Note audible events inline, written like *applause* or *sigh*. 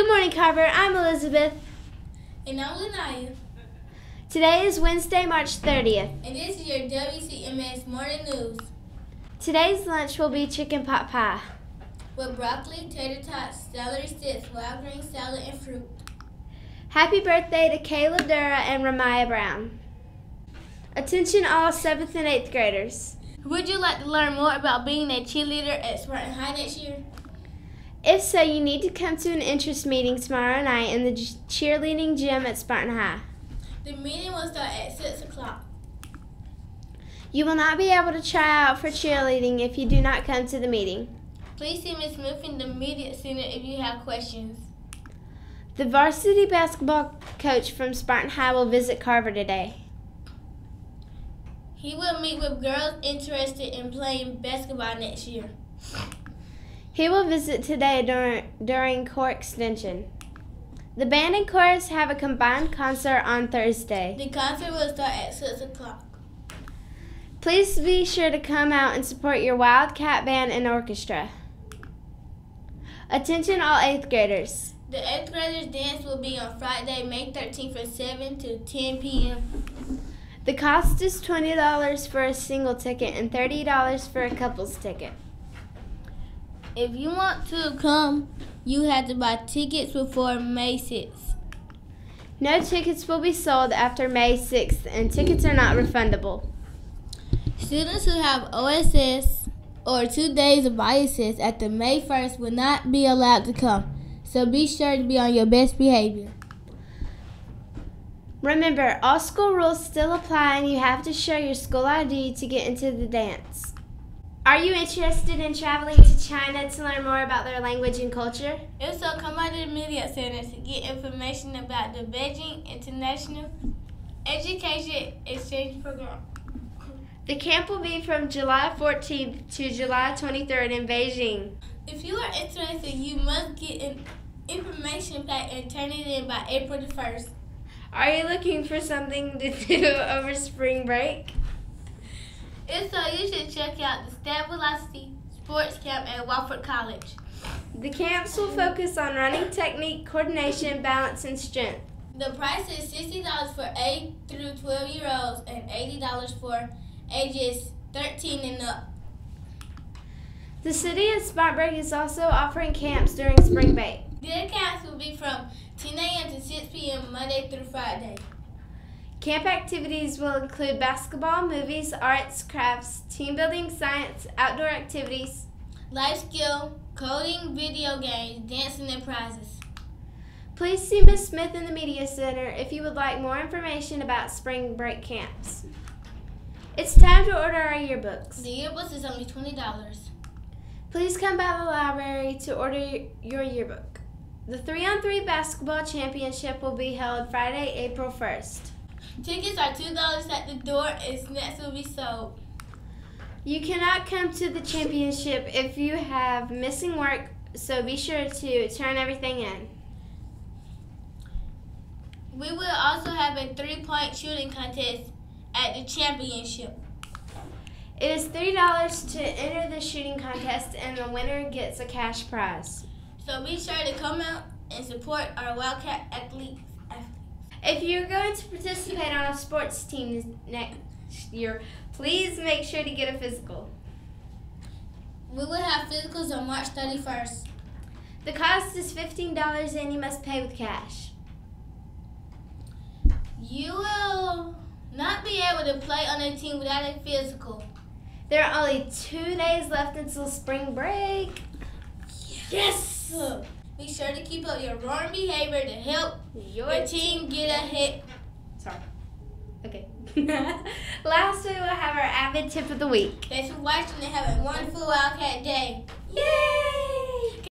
morning, Carver. I'm Elizabeth. And I'm Lanaya. Today is Wednesday, March 30th. And this is your WCMS Morning News. Today's lunch will be chicken pot pie. With broccoli, tater tots, celery sticks, wild green salad, and fruit. Happy birthday to Kayla Dura and Ramaya Brown. Attention all 7th and 8th graders. Would you like to learn more about being a cheerleader at Spartan High next year? If so, you need to come to an interest meeting tomorrow night in the cheerleading gym at Spartan High. The meeting will start at 6 o'clock. You will not be able to try out for cheerleading if you do not come to the meeting. Please see Ms. Smith in the Media Center if you have questions. The varsity basketball coach from Spartan High will visit Carver today. He will meet with girls interested in playing basketball next year. He will visit today during, during core extension. The band and chorus have a combined concert on Thursday. The concert will start at 6 o'clock. Please be sure to come out and support your Wildcat Band and Orchestra. Attention all 8th graders. The 8th graders dance will be on Friday, May 13th from 7 to 10 p.m. The cost is $20 for a single ticket and $30 for a couple's ticket. If you want to come, you have to buy tickets before May 6th. No tickets will be sold after May 6th, and tickets are not refundable. Students who have OSS or two days of biases after May 1st will not be allowed to come, so be sure to be on your best behavior. Remember, all school rules still apply, and you have to show your school ID to get into the dance. Are you interested in traveling to China to learn more about their language and culture? If so, come by the Media Center to get information about the Beijing International Education Exchange Program. The camp will be from July 14th to July 23rd in Beijing. If you are interested, you must get an information pack and turn it in by April the 1st. Are you looking for something to *laughs* do over spring break? If so, you should check out the Stat Velocity Sports Camp at Wofford College. The camps will focus on running technique, coordination, balance, and strength. The price is $60 for 8 through 12 year olds and $80 for ages 13 and up. The city of Spartanburg is also offering camps during spring break. The camps will be from 10 a.m. to 6 p.m. Monday through Friday. Camp activities will include basketball, movies, arts, crafts, team building, science, outdoor activities, life skill, coding, video games, dancing, and prizes. Please see Ms. Smith in the Media Center if you would like more information about spring break camps. It's time to order our yearbooks. The yearbooks is only $20. Please come by the library to order your yearbook. The 3 on 3 basketball championship will be held Friday, April 1st. Tickets are $2 at the door and snacks will be sold. You cannot come to the championship if you have missing work, so be sure to turn everything in. We will also have a three-point shooting contest at the championship. It is $3 to enter the shooting contest and the winner gets a cash prize. So be sure to come out and support our Wildcat athletes. If you're going to participate on a sports team next year, please make sure to get a physical. We will have physicals on March 31st. The cost is $15 and you must pay with cash. You will not be able to play on a team without a physical. There are only two days left until spring break. Yes! yes. Be sure to keep up your roaring behavior to help your, your team get ahead. Sorry. Okay. *laughs* Last, we will have our AVID tip of the week. Thanks for watching and have a wonderful Wildcat day. Yay!